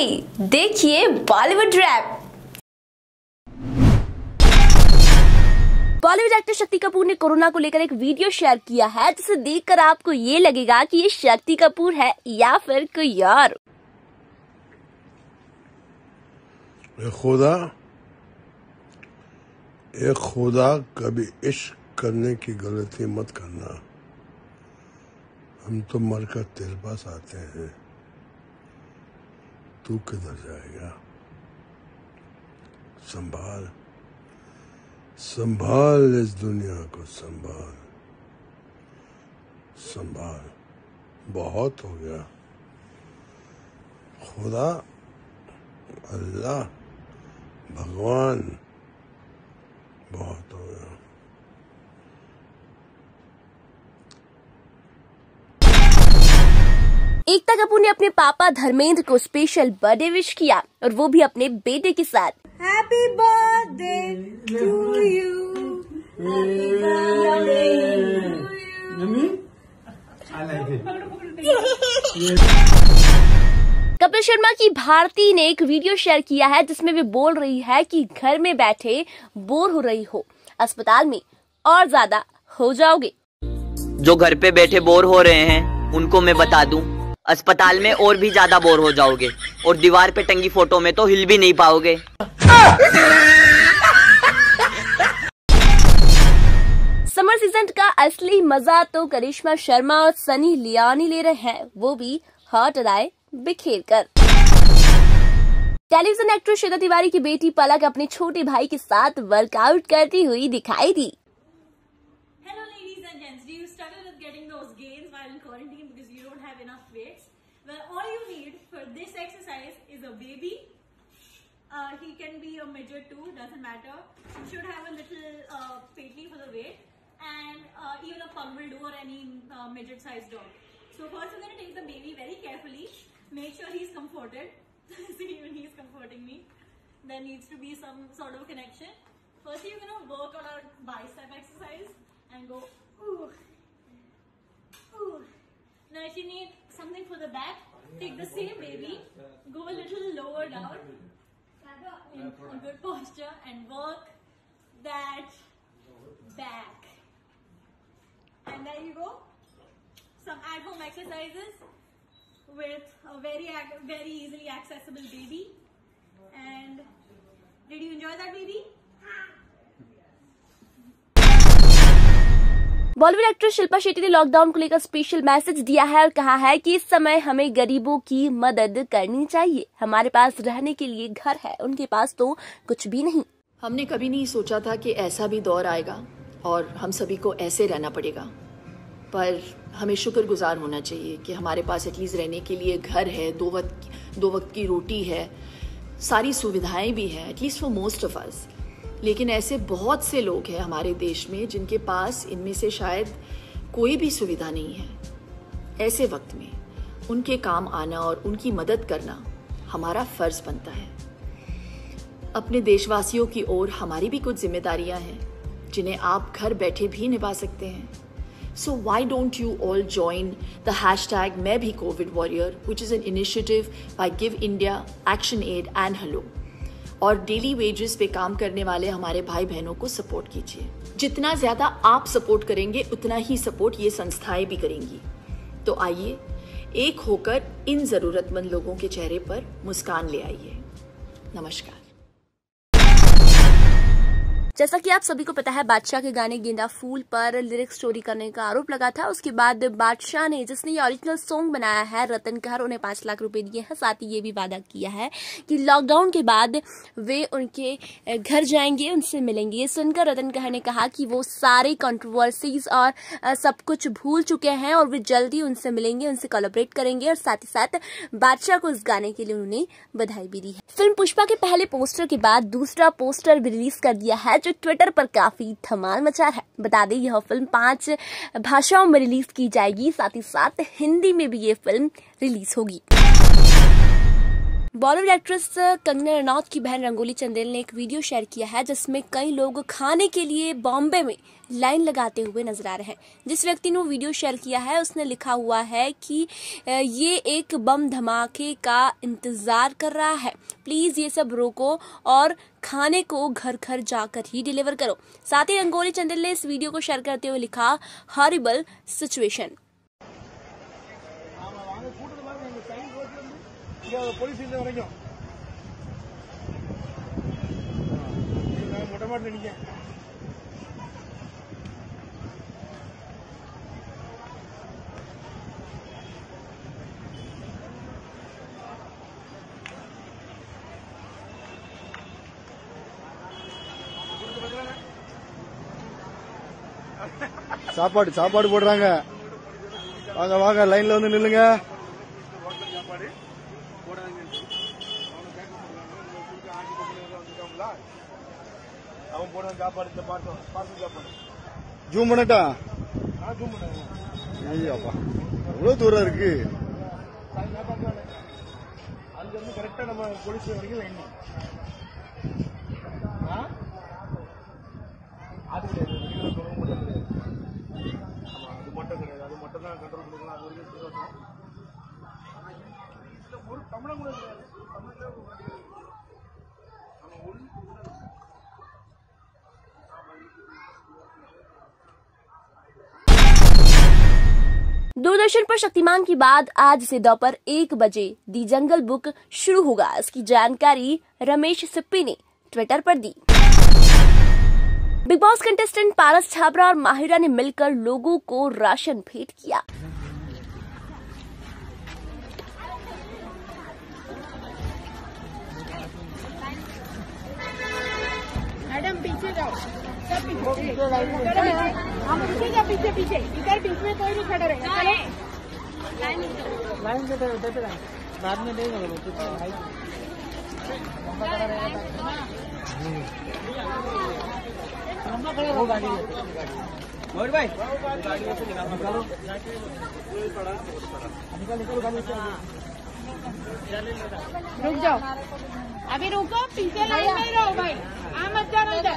नहीं देखिए Bollywood rap Bollywood actor Shakti Kapoor ने कोरोना को लेकर एक वीडियो शेयर किया है जिसे देखकर आपको ये लगेगा कि ये शक्ति कपूर है या फिर कोई और। खुदा, ए खुदा, कभी इश्क करने की गलती मत करना। हम तो मरकर तेरे पास आते हैं। तू किधर जाएगा? संभाल। संभाल इस दुनिया को, संभाल। संभाल। बहुत हो गया। खुदा, अल्लाह, भगवान। बहुत हो गया। एकता कपूर ने अपने पापा धर्मेंद्र को स्पेशल बर्थडे विश किया और वो भी अपने बेटे के साथ. Happy birthday to you. Kapil Sharma की भारती ने एक वीडियो शेयर किया है जिसमें वे बोल रही है कि घर में बैठे बोर हो रही हो अस्पताल में और ज़्यादा हो जाओगे जो घर पे बैठे बोर हो रहे हैं उनको मैं बता दूँ अस्पताल में और भी ज़्यादा बोर हो जाओगे। और दीवार पे टंगी फ़ोटो में तो हिल भी नहीं पाओगे। समर सीज़न का असली मज़ा तो करिश्मा शर्मा और सनी लियानी ले रहे हैं। वो भी हॉट अदाए बिखेर कर टेलीविज़न एक्ट्रेस श्वेता तिवारी की बेटी पलक अपने छोटे भाई के साथ वर्कआउट करती हुई दिखाई दी। Gents. Do you struggle with getting those gains while in quarantine because you don't have enough weights? Well, all you need for this exercise is a baby. Uh, he can be a midget too, doesn't matter. You should have a little uh, for the weight, and uh, even a pug will do or any uh, midget-sized dog. So first, I'm going to take the baby very carefully. Make sure he's comforted. See, even he's comforting me. There needs to be some sort of connection. First, you're going to work on our bicep exercise and go you need something for the back, take the same baby, go a little lower down, in a good posture, and work that back. And there you go. Some at-home exercises with a very very easily accessible baby. And did you enjoy that, baby? Bollywood actress Shilpa Shetty ने lockdown को लेकर special message दिया है और कहा है कि इस समय हमें गरीबों की मदद करनी चाहिए। हमारे पास रहने के लिए घर है, उनके पास तो कुछ भी नहीं। हमने कभी नहीं सोचा था कि ऐसा भी दौर आएगा और हम सभी को ऐसे रहना पड़ेगा। पर हमें शुक्रगुजार होना चाहिए कि हमारे पास एटलीस्ट रहने के लिए घर है, दो वक्त दो वक्त की रोटी है, सारी सुविधाएँ भी हैं at least for most of us लेकिन ऐसे बहुत से लोग हैं हमारे देश में जिनके पास इनमें से शायद कोई भी सुविधा नहीं है। ऐसे वक्त में उनके काम आना और उनकी मदद करना हमारा फ़र्ज़ बनता है। अपने देशवासियों की ओर हमारी भी कुछ जिम्मेदारियाँ हैं, जिन्हें आप घर बैठे भी निभा सकते हैं। So why don't you all join the hashtag मैं भी covid warrior which is an initiative by give India action aid and hello और डेली वेजेस पे काम करने वाले हमारे भाई बहनों को सपोर्ट कीजिए। जितना ज़्यादा आप सपोर्ट करेंगे, उतना ही सपोर्ट ये संस्थाएँ भी करेंगी। तो आइए, एक होकर इन जरूरतमंद लोगों के चेहरे पर मुस्कान ले आइए। नमस्कार। जैसा कि आप सभी को पता है, बादशाह के गाने गेंदा फूल पर लिरिक्स चोरी करने का आरोप लगा था। उसके बाद बादशाह ने, जिसने ये ओरिजिनल सॉन्ग बनाया है, रतन कहर, उन्हें पाँच लाख रुपए दिए हैं। साथ ही ये भी वादा किया है कि लॉकडाउन के बाद वे उनके घर जाएँगे, उनसे मिलेंगे। ये सुनकर रतन कहर ने कहा कि वो सारे कंट्रोवर्सीज और सब कुछ भूल चुके हैं और वे जल्दी उनसे मिलेंगे, उनसे कोलोबरेट करेंगे और साथ ही साथ बादशाह को इस गाने के लिए उन्होंने बधाई भी दी है। फ़िल्म पुष्पा के पहले पोस्टर के बाद दूसरा पोस्टर भी रिलीज़ कर दिया है, जो ट्विटर पर काफ़ी धमाल मचा है। बता दें, यह फ़िल्म पाँच भाषाओं में रिलीज़ की जाएगी, साथ ही साथ हिंदी में भी ये फ़िल्म रिलीज़ होगी। बॉलीवुड एक्ट्रेस कंगना रनौत की बहन रंगोली चंदेल ने एक वीडियो शेयर किया है, जिसमें कई लोग खाने के लिए बॉम्बे में लाइन लगाते हुए नज़र आ रहे हैं। जिस व्यक्ति ने वीडियो शेयर किया है, उसने लिखा हुआ है कि ये एक बम धमाके का इंतज़ार कर रहा है। प्लीज़ ये सब रोको और खाने को घर घर जाकर ही डिलीवर करो। साथ ही रंगोली चंदेल ने इस वीडियो को शेयर करते हुए लिखा हॉरिबल सिचुएशन போலீஸ் இந்த வரைக்கும். மொட்டை மாட்டு நிற்க சாப்பாடு சாப்பாடு போடுறாங்க. வாங்க வாங்க லைன்ல வந்து நில்லுங்க. அவன் போன சாப்பாடு இந்த பார்சல் பார்சல் சாப்பாடு ஜூம் பண்ணட்டா? ஜூம் பண்ண ஐயாப்பா எவ்வளவு தூரம் இருக்கு. அங்க இருந்து கரெக்டா நம்ம போலீஸ் வரைக்கும் லைன் அது கிடையாது. அது மட்டும் கிடையாது. அது மட்டும் தான் கண்ட்ரோல் பண்ணிக்கலாம் அது வரைக்கும் ஒரு கிடையாது. दूरदर्शन पर शक्तिमान के बाद आज से दोपहर एक बजे दी जंगल बुक शुरू होगा। इसकी जानकारी रमेश सिप्पी ने ट्विटर पर दी। Big boss contestant Paras Chhabra और माहिरा ने मिलकर लोगों को राशन भेंट किया। मैडम, पीछे जाओ। हम पीछे पीछे पीछे इधर बीच में कोई नहीं खड़ा रहे लाइन से देते रहें बाद में देगा लंबा खड़ा वो गाड़ी मोहित भाई निकालो निकालो गाड़ी रुक जाओ। अभी रुको पीछे लाइन में रहो भाई। आ मत जाओ इधर।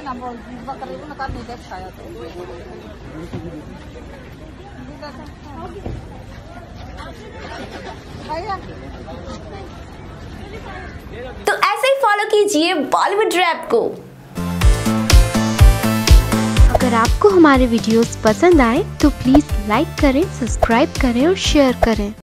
तो ऐसे ही फॉलो कीजिए बॉलीवुड रैप को। अगर आपको हमारे वीडियोस पसंद आए तो प्लीज़ लाइक करें सब्सक्राइब करें और शेयर करें।